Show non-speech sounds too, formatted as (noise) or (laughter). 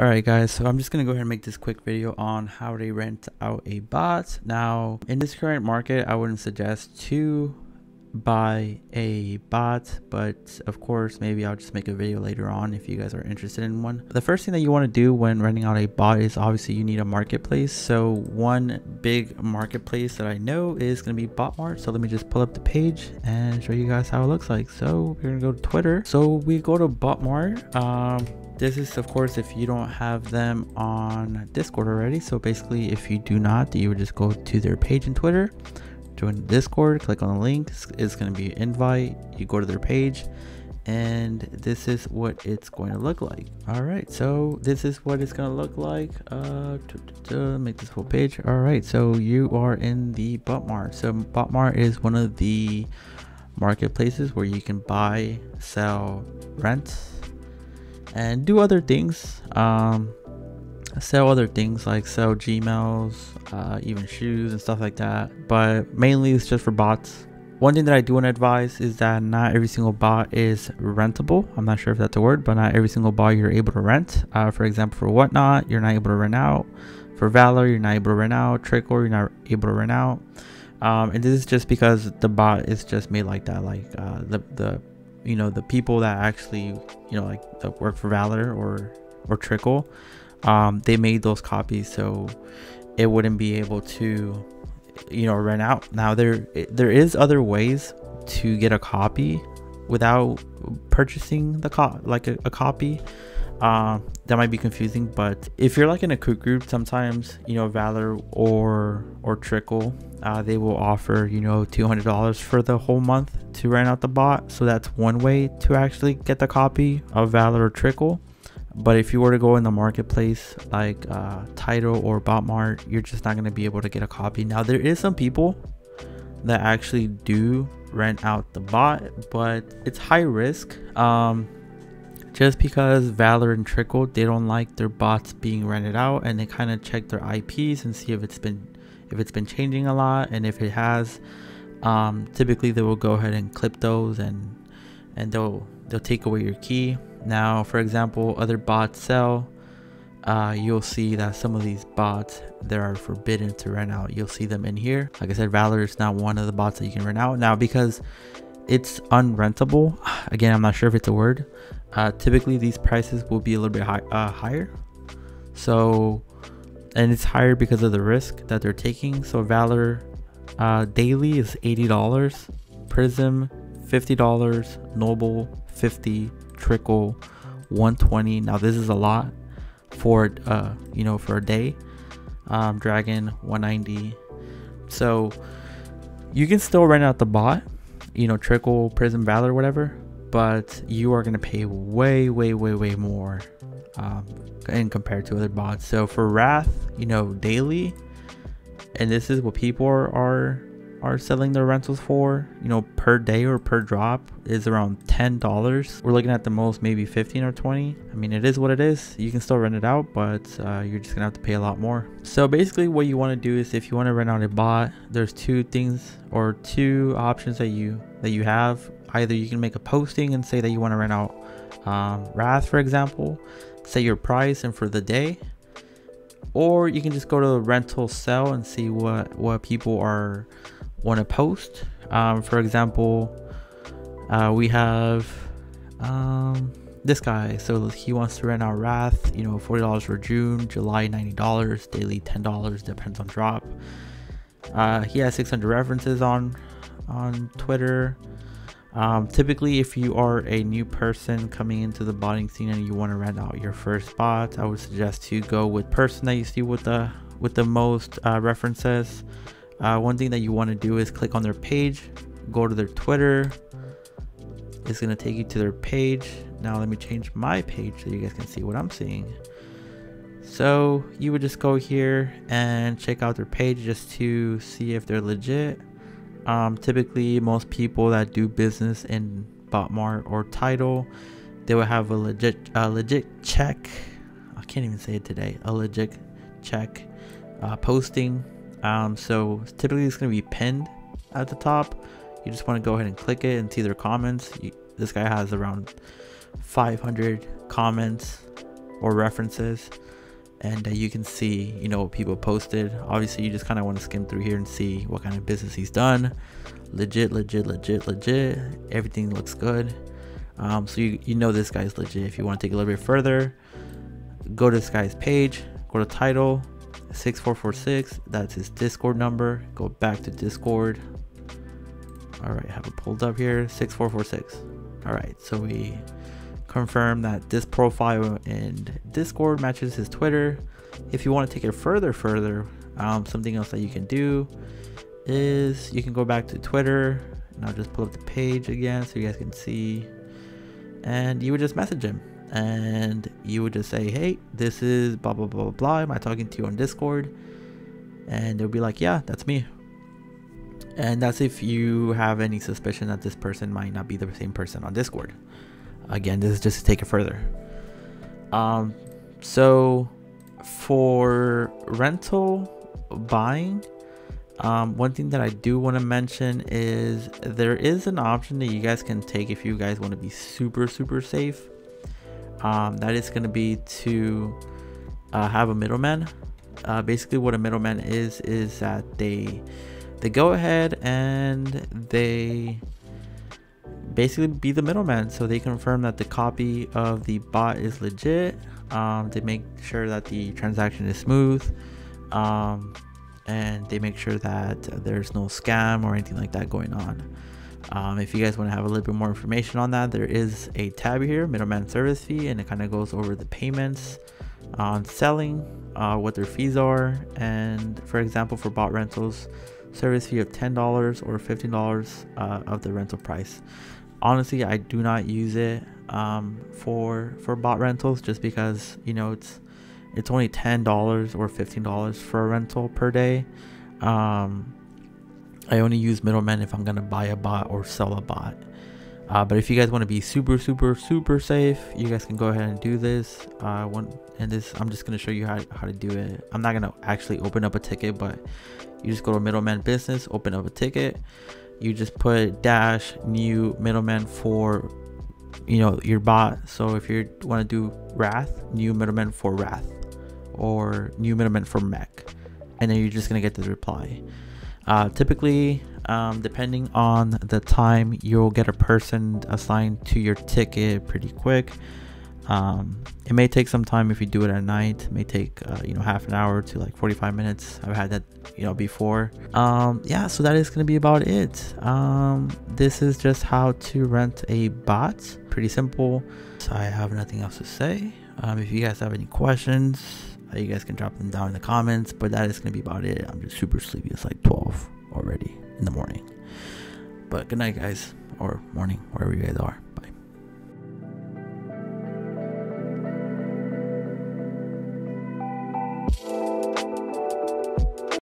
Alright guys, so I'm just going to go ahead and make this quick video on how to rent out a bot. Now, in this current market, I wouldn't suggest to buy a bot, but of course, maybe I'll just make a video later on if you guys are interested in one. The first thing that you want to do when renting out a bot is obviously you need a marketplace. So one big marketplace that I know is going to be Botmart. So let me just pull up the page and show you guys how it looks like. So we're to go to Twitter. So we go to Botmart. Um, this is of course if you don't have them on discord already. So basically if you do not you would just go to their page in twitter join discord click on the link it's going to be invite. You go to their page and this is what it's going to look like. All right so this is what it's going to look like. Uh to, make this whole page. All right so you are in the botmart so botmart is one of the marketplaces where you can buy sell rent and do other things um, sell other things like sell gmails uh, even shoes and stuff like that. But mainly it's just for bots. One thing that i do want to advise is that not every single bot is rentable. I'm not sure if that's a word but not every single bot you're able to rent. Uh, for example for whatnot you're not able to rent out. For valor you're not able to rent out. Trickle you're not able to rent out. Um, and this is just because the bot is just made like that. Like uh, the the you know the people that actually you know like that work for Valor or or Trickle, um, they made those copies so it wouldn't be able to you know rent out. Now there there is other ways to get a copy without purchasing the co like a, a copy. Um, that might be confusing, but if you're like in a cook group, sometimes you know Valor or or Trickle, uh, they will offer you know two hundred dollars for the whole month to rent out the bot. So that's one way to actually get the copy of Valor or Trickle. But if you were to go in the marketplace like uh, Tidal or Botmart, you're just not going to be able to get a copy. Now there is some people that actually do rent out the bot, but it's high risk. Um, just because Valor and Trickle they don't like their bots being rented out and they kind of check their IPs and see if it's been if it's been changing a lot and if it has um, typically they will go ahead and clip those and and they'll they'll take away your key. Now for example other bots sell uh, you'll see that some of these bots that are forbidden to rent out you'll see them in here. Like I said Valor is not one of the bots that you can rent out. Now because it's unrentable (sighs) again I'm not sure if it's a word uh, typically these prices will be a little bit high, uh, higher. So and it's higher because of the risk that they're taking. So valor uh, daily is $80 prism $50 noble 50 trickle 120 now this is a lot for uh you know for a day. Um dragon 190 so you can still rent out the bot you know trickle prism valor whatever but you are going to pay way, way, way, way more um, in compared to other bots. So for Wrath, you know, daily, and this is what people are, are are selling their rentals for, you know, per day or per drop is around $10. We're looking at the most maybe 15 or 20. I mean, it is what it is. You can still rent it out, but uh, you're just gonna have to pay a lot more. So basically what you wanna do is if you wanna rent out a bot, there's two things or two options that you that you have either you can make a posting and say that you want to rent out um, Wrath, for example, say your price and for the day, or you can just go to the rental sell and see what what people are want to post. Um, for example, uh, we have um, this guy. So he wants to rent out Wrath. You know, forty dollars for June, July ninety dollars, daily ten dollars, depends on drop. Uh, he has 600 references on on Twitter. Um, typically, if you are a new person coming into the botting scene and you want to rent out your first bot, I would suggest to go with person that you see with the with the most uh, references. Uh, one thing that you want to do is click on their page, go to their Twitter. It's gonna take you to their page. Now let me change my page so you guys can see what I'm seeing. So you would just go here and check out their page just to see if they're legit um, typically, most people that do business in Botmart or Tidal, they will have a legit, a legit check. I can't even say it today. A legit check uh, posting. Um, so typically, it's going to be pinned at the top. You just want to go ahead and click it and see their comments. You, this guy has around 500 comments or references and uh, you can see you know what people posted. Obviously you just kind of want to skim through here and see what kind of business he's done. Legit legit legit legit. Everything looks good. Um, so you, you know this guy's legit. If you want to take a little bit further go to this guy's page go to title 6446 that's his discord number. Go back to discord. All right have it pulled up here 6446 all right so we confirm that this profile in discord matches his twitter. If you want to take it further further um, something else that you can do is you can go back to twitter. And i'll just pull up the page again so you guys can see. And you would just message him and you would just say hey this is blah blah blah blah. Am i talking to you on discord? And they'll be like yeah that's me. And that's if you have any suspicion that this person might not be the same person on discord again this is just to take it further. Um so for rental buying um, one thing that I do want to mention is there is an option that you guys can take if you guys want to be super super safe. Um, that is going to be to uh, have a middleman. Uh, basically what a middleman is is that they they go ahead and they basically be the middleman so they confirm that the copy of the bot is legit. Um, they make sure that the transaction is smooth. Um, and they make sure that there's no scam or anything like that going on. Um, if you guys want to have a little bit more information on that there is a tab here middleman service fee and it kind of goes over the payments on selling uh, what their fees are. And for example for bot rentals service fee of $10 or $15 uh, of the rental price honestly i do not use it um, for for bot rentals just because you know it's it's only $10 or $15 for a rental per day. Um, i only use middlemen if i'm gonna buy a bot or sell a bot. Uh, but if you guys want to be super super super safe you guys can go ahead and do this. Uh, one and this i'm just going to show you how, how to do it. I'm not going to actually open up a ticket but you just go to middleman business open up a ticket you just put dash new middleman for you know your bot. So if you want to do wrath new middleman for wrath or new middleman for Mek and then you're just gonna get the reply. Uh, typically um, depending on the time you'll get a person assigned to your ticket pretty quick um, it may take some time if you do it at night. It may take uh, you know half an hour to like 45 minutes. I've had that you know before. Um, yeah so that is going to be about it. Um, this is just how to rent a bot. Pretty simple. So i have nothing else to say. Um, if you guys have any questions uh, you guys can drop them down in the comments. But that is going to be about it. I'm just super sleepy. It's like 12 already in the morning. But good night guys or morning wherever you guys are